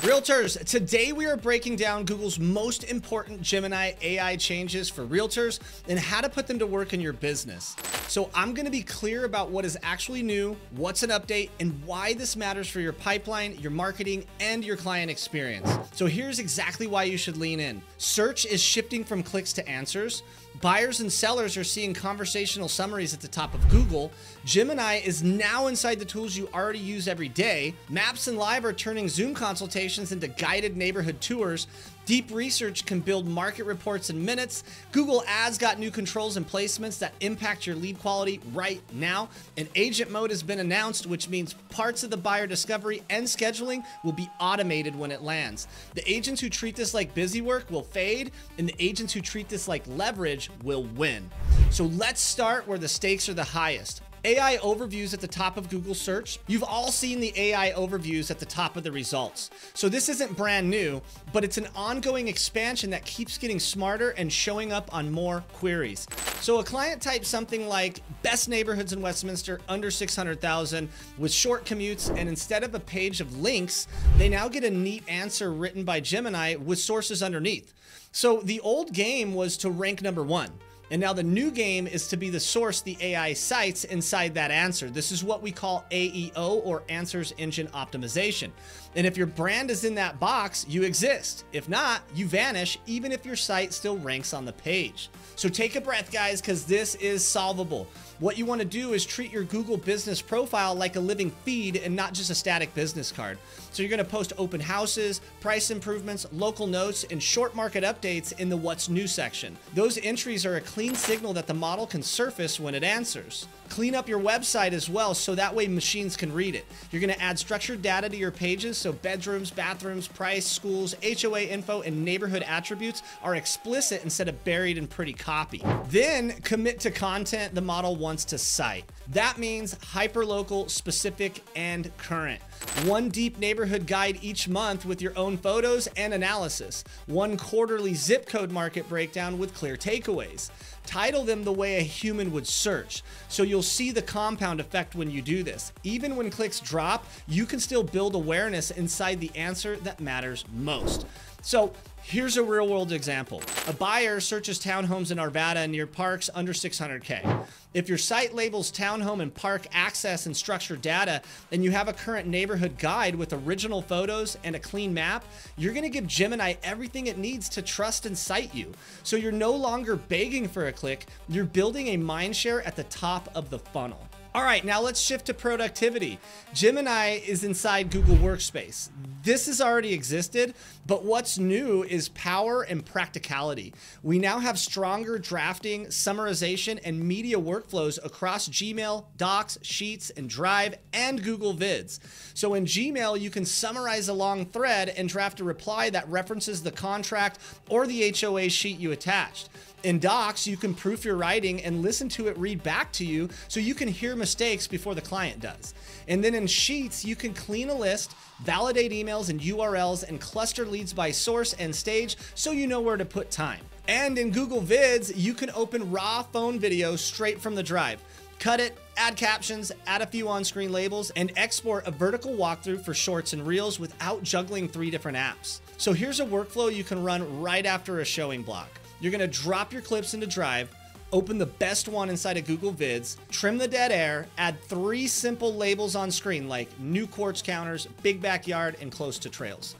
Realtors, today we are breaking down Google's most important Gemini AI changes for realtors and how to put them to work in your business. So I'm gonna be clear about what is actually new, what's an update, and why this matters for your pipeline, your marketing, and your client experience. So here's exactly why you should lean in. Search is shifting from clicks to answers. Buyers and sellers are seeing conversational summaries at the top of Google. Gemini is now inside the tools you already use every day. Maps and Live are turning Zoom consultations into guided neighborhood tours. Deep research can build market reports in minutes. Google Ads got new controls and placements that impact your lead quality right now. And agent mode has been announced, which means parts of the buyer discovery and scheduling will be automated when it lands. The agents who treat this like busy work will fade, and the agents who treat this like leverage will win. So let's start where the stakes are the highest AI overviews at the top of Google search. You've all seen the AI overviews at the top of the results. So this isn't brand new, but it's an ongoing expansion that keeps getting smarter and showing up on more queries. So a client types something like best neighborhoods in Westminster under 600,000 with short commutes. And instead of a page of links, they now get a neat answer written by Gemini with sources underneath. So the old game was to rank number one. And now the new game is to be the source the AI cites inside that answer. This is what we call AEO or Answers Engine Optimization. And if your brand is in that box, you exist. If not, you vanish, even if your site still ranks on the page. So take a breath, guys, because this is solvable. What you want to do is treat your Google business profile like a living feed and not just a static business card. So you're going to post open houses, price improvements, local notes, and short market updates in the what's new section. Those entries are a clean signal that the model can surface when it answers. Clean up your website as well so that way machines can read it. You're going to add structured data to your pages so bedrooms, bathrooms, price, schools, HOA info, and neighborhood attributes are explicit instead of buried in pretty copy. Then commit to content the model wants to cite. That means hyperlocal, specific, and current. One deep neighborhood guide each month with your own photos and analysis. One quarterly zip code market breakdown with clear takeaways. Title them the way a human would search. So you'll see the compound effect when you do this. Even when clicks drop, you can still build awareness inside the answer that matters most. So here's a real world example. A buyer searches townhomes in Arvada near parks under 600K. If your site labels townhome and park access and structured data, and you have a current neighborhood guide with original photos and a clean map, you're gonna give Gemini everything it needs to trust and cite you. So you're no longer begging for a click, you're building a mindshare at the top of the funnel. All right, now let's shift to productivity. Gemini is inside Google Workspace. This has already existed, but what's new is power and practicality. We now have stronger drafting, summarization, and media workflows across Gmail, Docs, Sheets, and Drive, and Google Vids. So in Gmail, you can summarize a long thread and draft a reply that references the contract or the HOA sheet you attached. In Docs, you can proof your writing and listen to it read back to you so you can hear mistakes before the client does. And then in Sheets, you can clean a list, validate emails and URLs, and cluster leads by source and stage so you know where to put time. And in Google Vids, you can open raw phone video straight from the drive. Cut it, add captions, add a few on screen labels, and export a vertical walkthrough for shorts and reels without juggling three different apps. So here's a workflow you can run right after a showing block. You're gonna drop your clips into Drive, open the best one inside of Google Vids, trim the dead air, add three simple labels on screen like new quartz counters, big backyard, and close to trails.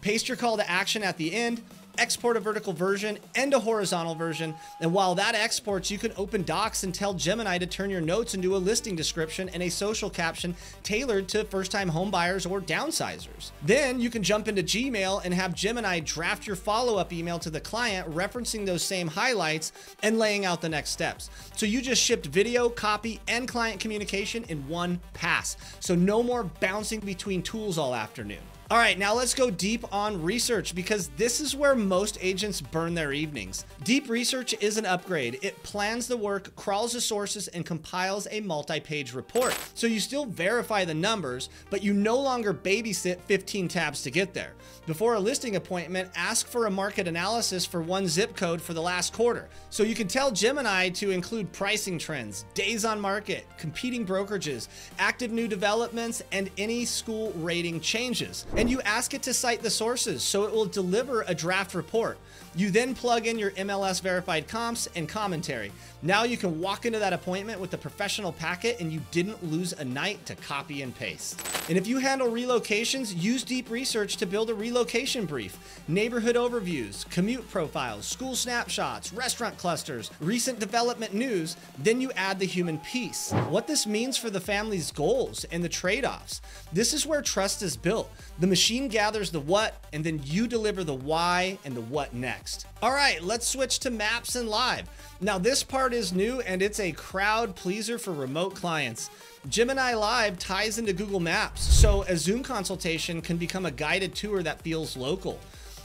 Paste your call to action at the end, export a vertical version and a horizontal version. And while that exports, you can open Docs and tell Gemini to turn your notes into a listing description and a social caption tailored to first time homebuyers or downsizers. Then you can jump into Gmail and have Gemini draft your follow up email to the client, referencing those same highlights and laying out the next steps. So you just shipped video, copy, and client communication in one pass. So no more bouncing between tools all afternoon. All right, now let's go deep on research because this is where most agents burn their evenings. Deep research is an upgrade. It plans the work, crawls the sources, and compiles a multi-page report. So you still verify the numbers, but you no longer babysit 15 tabs to get there. Before a listing appointment, ask for a market analysis for one zip code for the last quarter. So you can tell Gemini to include pricing trends, days on market, competing brokerages, active new developments, and any school rating changes. And you ask it to cite the sources so it will deliver a draft report. You then plug in your MLS verified comps and commentary. Now you can walk into that appointment with a professional packet and you didn't lose a night to copy and paste. And if you handle relocations, use deep research to build a relocation brief, neighborhood overviews, commute profiles, school snapshots, restaurant clusters, recent development news. Then you add the human piece. What this means for the family's goals and the trade offs. This is where trust is built. The machine gathers the what, and then you deliver the why and the what next. All right, let's switch to Maps and Live. Now, this part is new and it's a crowd pleaser for remote clients. Gemini Live ties into Google Maps, so a Zoom consultation can become a guided tour that feels local.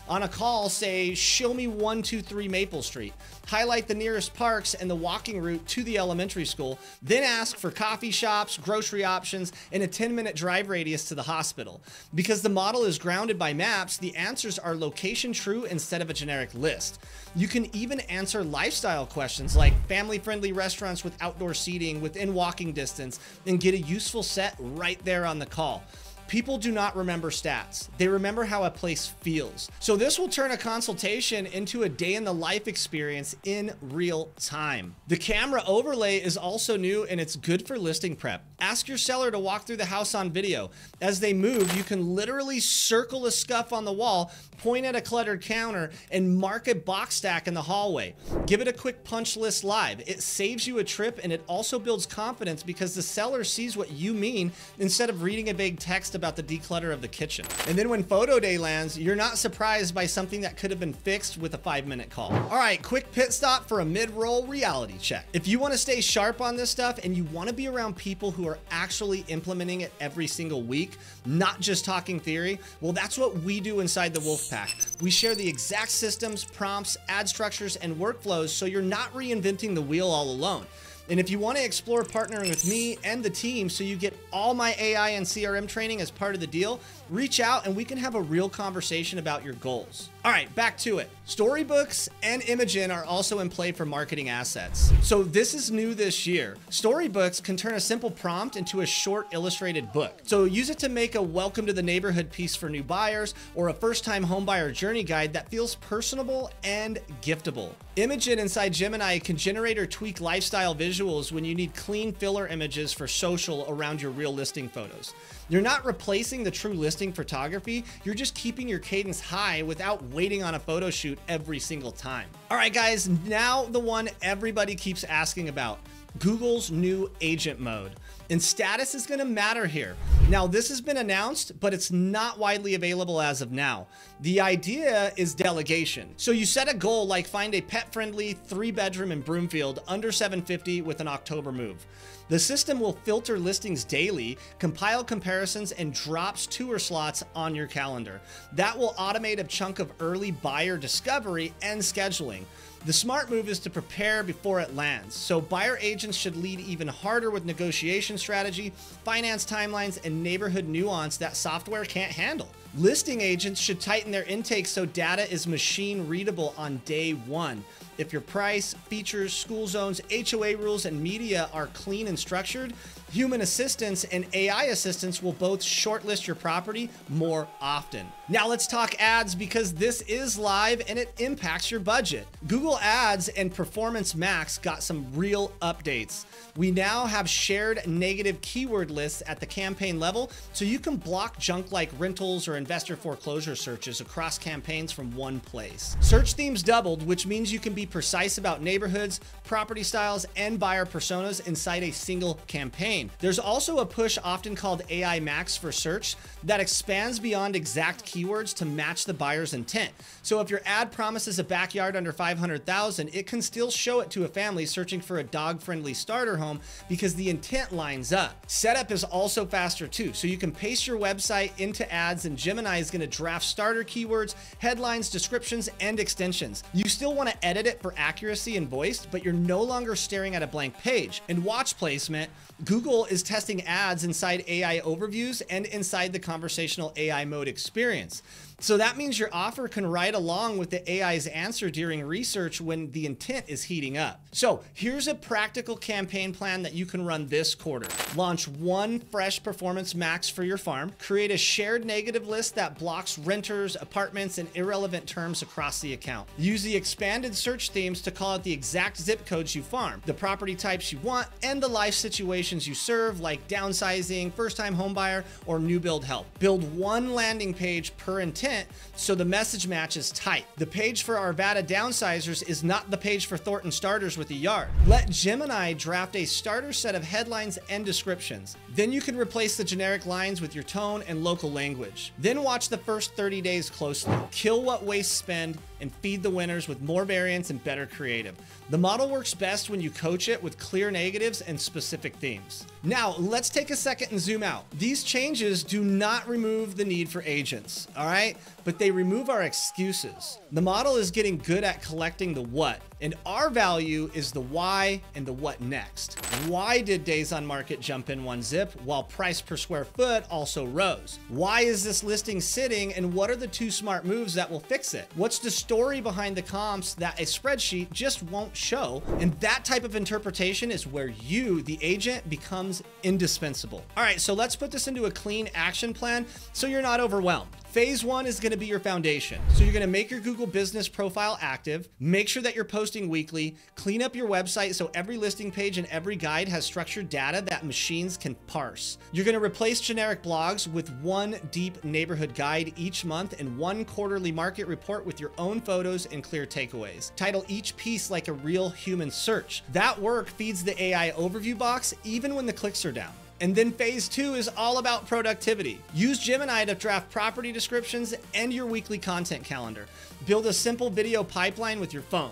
On a call, say, show me 123 Maple Street. Highlight the nearest parks and the walking route to the elementary school. Then ask for coffee shops, grocery options, and a 10 minute drive radius to the hospital. Because the model is grounded by maps, the answers are location true instead of a generic list. You can even answer lifestyle questions like family friendly restaurants with outdoor seating within walking distance and get a useful set right there on the call. People do not remember stats. They remember how a place feels. So this will turn a consultation into a day in the life experience in real time. The camera overlay is also new and it's good for listing prep. Ask your seller to walk through the house on video. As they move, you can literally circle a scuff on the wall, point at a cluttered counter, and mark a box stack in the hallway. Give it a quick punch list live. It saves you a trip and it also builds confidence because the seller sees what you mean instead of reading a vague text about the declutter of the kitchen. And then when photo day lands, you're not surprised by something that could have been fixed with a five minute call. All right, quick pit stop for a mid-roll reality check. If you wanna stay sharp on this stuff and you wanna be around people who are actually implementing it every single week, not just talking theory, well, that's what we do inside the Wolfpack. We share the exact systems, prompts, ad structures, and workflows so you're not reinventing the wheel all alone. And if you want to explore partnering with me and the team so you get all my AI and CRM training as part of the deal, reach out and we can have a real conversation about your goals. All right, back to it. Storybooks and Imagen are also in play for marketing assets. So this is new this year. Storybooks can turn a simple prompt into a short illustrated book. So use it to make a welcome to the neighborhood piece for new buyers or a first-time homebuyer journey guide that feels personable and giftable. Imagen inside Gemini can generate or tweak lifestyle visuals when you need clean filler images for social around your real listing photos. You're not replacing the true listing photography, you're just keeping your cadence high without waiting on a photo shoot every single time. All right, guys, now the one everybody keeps asking about Google's new agent mode. And status is going to matter here. Now, this has been announced, but it's not widely available as of now. The idea is delegation. So you set a goal like find a pet-friendly three bedroom in Broomfield under 750 with an October move. The system will filter listings daily, compile comparisons, and drops tour slots on your calendar. That will automate a chunk of early buyer discovery and scheduling. The smart move is to prepare before it lands. So buyer agents should lead even harder with negotiation strategy, finance timelines, and neighborhood nuance that software can't handle. Listing agents should tighten their intake so data is machine readable on day one. If your price, features, school zones, HOA rules, and media are clean and structured, human assistants and AI assistants will both shortlist your property more often. Now let's talk ads because this is live and it impacts your budget. Google Ads and Performance Max got some real updates. We now have shared negative keyword lists at the campaign level, so you can block junk like rentals or investor foreclosure searches across campaigns from one place. Search themes doubled, which means you can be precise about neighborhoods, property styles, and buyer personas inside a single campaign. There's also a push often called AI Max for search that expands beyond exact keywords to match the buyer's intent. So if your ad promises a backyard under 500,000, it can still show it to a family searching for a dog-friendly starter home because the intent lines up. Setup is also faster too, so you can paste your website into ads and Gemini is gonna draft starter keywords, headlines, descriptions, and extensions. You still wanna edit it for accuracy and voice, but you're no longer staring at a blank page. And watch placement, Google is testing ads inside AI overviews and inside the conversational AI mode experience. So that means your offer can ride along with the AI's answer during research when the intent is heating up. So here's a practical campaign plan that you can run this quarter. Launch one fresh performance max for your farm, create a shared negative list that blocks renters, apartments, and irrelevant terms across the account. Use the expanded search themes to call out the exact zip codes you farm, the property types you want, and the life situations you serve, like downsizing, first time homebuyer, or new build help. Build one landing page per intent so the message match is tight. The page for Arvada downsizers is not the page for Thornton starters with a yard. Let Gemini draft a starter set of headlines and descriptions. Then you can replace the generic lines with your tone and local language. Then watch the first 30 days closely. Kill what wastes spend and feed the winners with more variants and better creative. The model works best when you coach it with clear negatives and specific themes. Now, let's take a second and zoom out. These changes do not remove the need for agents, all right? But they remove our excuses. The model is getting good at collecting the what, and our value is the why and the what next. Why did days on market jump in one zip while price per square foot also rose? Why is this listing sitting and what are the two smart moves that will fix it? What's the story behind the comps that a spreadsheet just won't show? And that type of interpretation is where you, the agent, becomes indispensable. All right, so let's put this into a clean action plan so you're not overwhelmed. Phase one is going to be your foundation. So you're going to make your Google business profile active, make sure that you're posting weekly, clean up your website so every listing page and every guide has structured data that machines can parse. You're going to replace generic blogs with one deep neighborhood guide each month and one quarterly market report with your own photos and clear takeaways. Title each piece like a real human search. That work feeds the AI overview box even when the clicks are down. And then phase two is all about productivity. Use Gemini to draft property descriptions and your weekly content calendar. Build a simple video pipeline with your phone.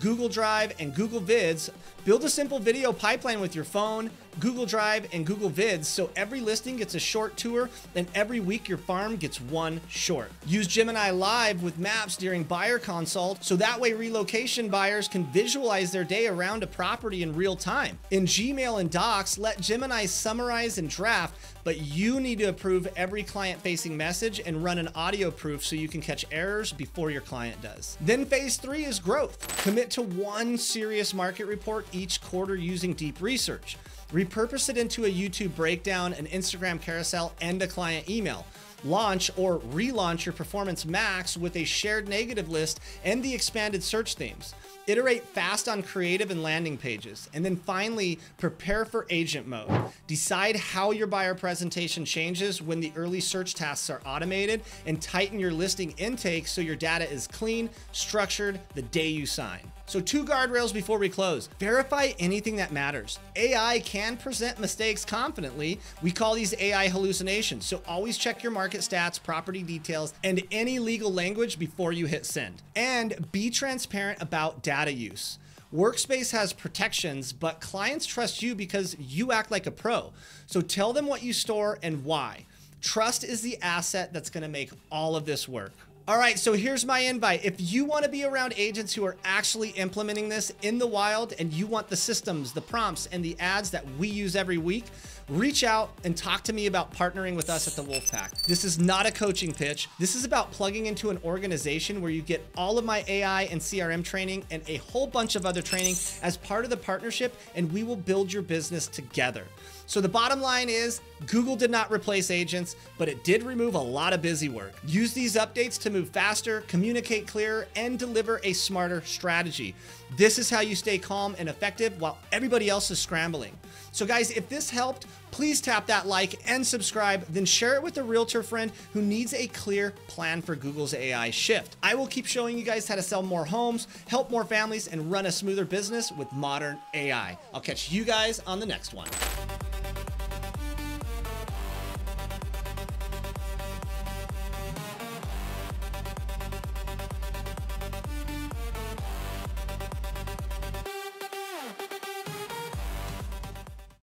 Google Drive and Google Vids. Build a simple video pipeline with your phone, Google Drive, and Google Vids so every listing gets a short tour and every week your farm gets one short. Use Gemini Live with maps during buyer consult so that way relocation buyers can visualize their day around a property in real time. In Gmail and Docs, let Gemini summarize and draft, but you need to approve every client facing message and run an audio proof so you can catch errors before your client does. Then phase three is growth. Commit to one serious market report each quarter using deep research repurpose it into a YouTube breakdown, an Instagram carousel, and a client email. Launch or relaunch your Performance Max with a shared negative list and the expanded search themes. Iterate fast on creative and landing pages. And then finally, prepare for agent mode. Decide how your buyer presentation changes when the early search tasks are automated and tighten your listing intake so your data is clean, structured the day you sign. So two guardrails before we close. Verify anything that matters. AI can present mistakes confidently. We call these AI hallucinations. So always check your market stats, property details, and any legal language before you hit send. And be transparent about data use. Workspace has protections, but clients trust you because you act like a pro. So tell them what you store and why. Trust is the asset that's going to make all of this work. All right, so here's my invite. If you want to be around agents who are actually implementing this in the wild and you want the systems, the prompts, and the ads that we use every week, reach out and talk to me about partnering with us at the Wolfpack. This is not a coaching pitch. This is about plugging into an organization where you get all of my AI and CRM training and a whole bunch of other training as part of the partnership, and we will build your business together. So the bottom line is Google did not replace agents, but it did remove a lot of busy work. Use these updates to move faster, communicate clearer, and deliver a smarter strategy. This is how you stay calm and effective while everybody else is scrambling. So guys, if this helped, please tap that like and subscribe, then share it with a realtor friend who needs a clear plan for Google's AI shift. I will keep showing you guys how to sell more homes, help more families, and run a smoother business with modern AI. I'll catch you guys on the next one.